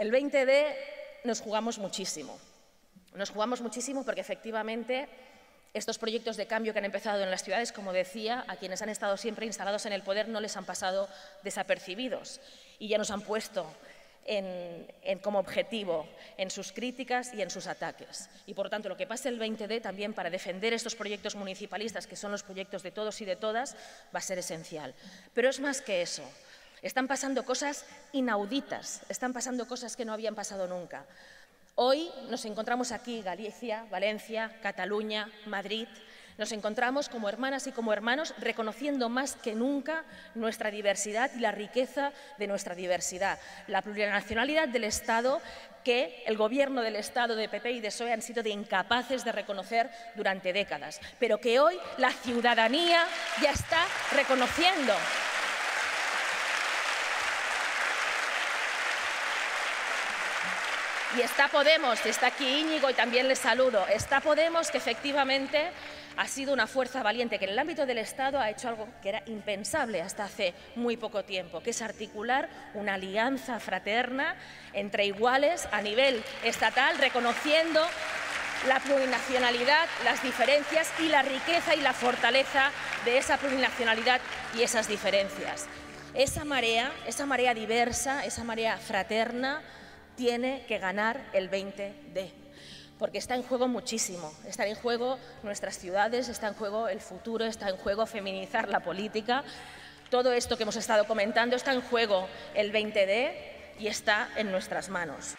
El 20D nos jugamos muchísimo. Nos jugamos muchísimo porque efectivamente estos proyectos de cambio que han empezado en las ciudades, como decía, a quienes han estado siempre instalados en el poder no les han pasado desapercibidos y ya nos han puesto como objetivo en sus críticas y en sus ataques. Y por tanto, lo que pase el 20D también para defender estos proyectos municipalistas, que son los proyectos de todos y de todas, va a ser esencial. Pero es más que eso. Están pasando cosas inauditas, están pasando cosas que no habían pasado nunca. Hoy nos encontramos aquí, Galicia, Valencia, Cataluña, Madrid, nos encontramos como hermanas y como hermanos reconociendo más que nunca nuestra diversidad y la riqueza de nuestra diversidad, la plurinacionalidad del Estado que el gobierno del Estado de PP y de PSOE han sido incapaces de reconocer durante décadas, pero que hoy la ciudadanía ya está reconociendo. Y está Podemos, está aquí Íñigo y también les saludo. Está Podemos que efectivamente ha sido una fuerza valiente que en el ámbito del Estado ha hecho algo que era impensable hasta hace muy poco tiempo, que es articular una alianza fraterna entre iguales a nivel estatal, reconociendo la plurinacionalidad, las diferencias y la riqueza y la fortaleza de esa plurinacionalidad y esas diferencias. Esa marea, esa marea diversa, esa marea fraterna, tiene que ganar el 20D, porque está en juego muchísimo. Están en juego nuestras ciudades, está en juego el futuro, está en juego feminizar la política. Todo esto que hemos estado comentando está en juego el 20D y está en nuestras manos.